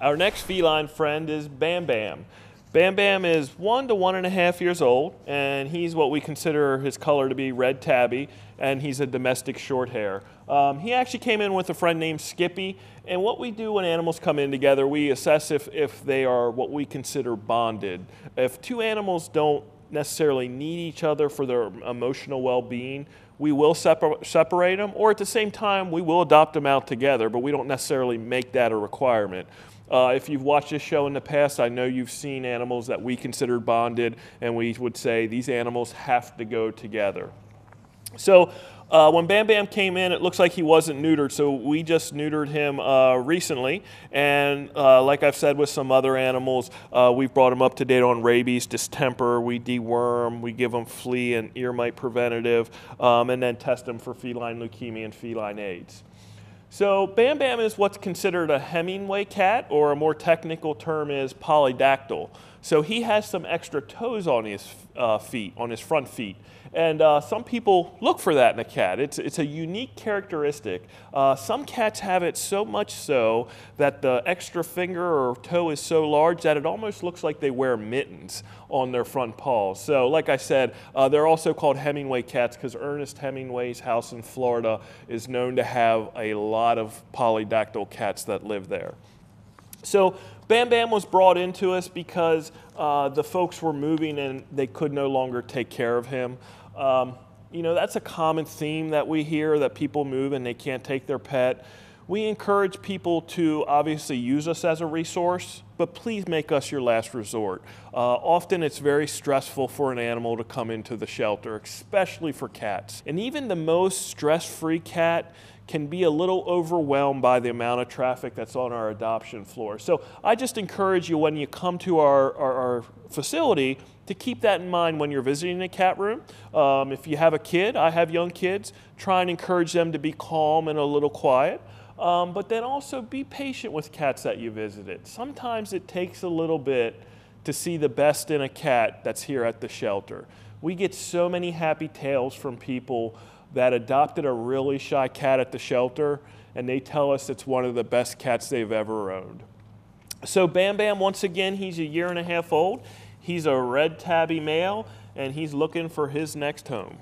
Our next feline friend is Bam Bam. Bam Bam is one to one and a half years old, and he's what we consider his color to be red tabby, and he's a domestic short hair. Um, he actually came in with a friend named Skippy, and what we do when animals come in together, we assess if, if they are what we consider bonded. If two animals don't necessarily need each other for their emotional well-being, we will separ separate them, or at the same time, we will adopt them out together, but we don't necessarily make that a requirement. Uh, if you've watched this show in the past, I know you've seen animals that we considered bonded, and we would say these animals have to go together. So uh, when Bam Bam came in, it looks like he wasn't neutered, so we just neutered him uh, recently. And uh, like I've said with some other animals, uh, we've brought him up to date on rabies, distemper, we deworm, we give him flea and ear mite preventative, um, and then test him for feline leukemia and feline AIDS. So Bam Bam is what's considered a Hemingway cat, or a more technical term is polydactyl. So he has some extra toes on his uh, feet, on his front feet. And uh, some people look for that in a cat. It's, it's a unique characteristic. Uh, some cats have it so much so that the extra finger or toe is so large that it almost looks like they wear mittens on their front paws. So, like I said, uh, they're also called Hemingway cats because Ernest Hemingway's house in Florida is known to have a lot of polydactyl cats that live there. So Bam Bam was brought into us because uh, the folks were moving and they could no longer take care of him. Um, you know, that's a common theme that we hear that people move and they can't take their pet. We encourage people to obviously use us as a resource, but please make us your last resort. Uh, often it's very stressful for an animal to come into the shelter, especially for cats. And even the most stress-free cat can be a little overwhelmed by the amount of traffic that's on our adoption floor. So I just encourage you when you come to our, our, our facility to keep that in mind when you're visiting a cat room. Um, if you have a kid, I have young kids, try and encourage them to be calm and a little quiet. Um, but then also be patient with cats that you visited. Sometimes it takes a little bit to see the best in a cat that's here at the shelter. We get so many happy tales from people that adopted a really shy cat at the shelter, and they tell us it's one of the best cats they've ever owned. So Bam Bam, once again, he's a year and a half old. He's a red tabby male, and he's looking for his next home.